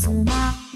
怎吧？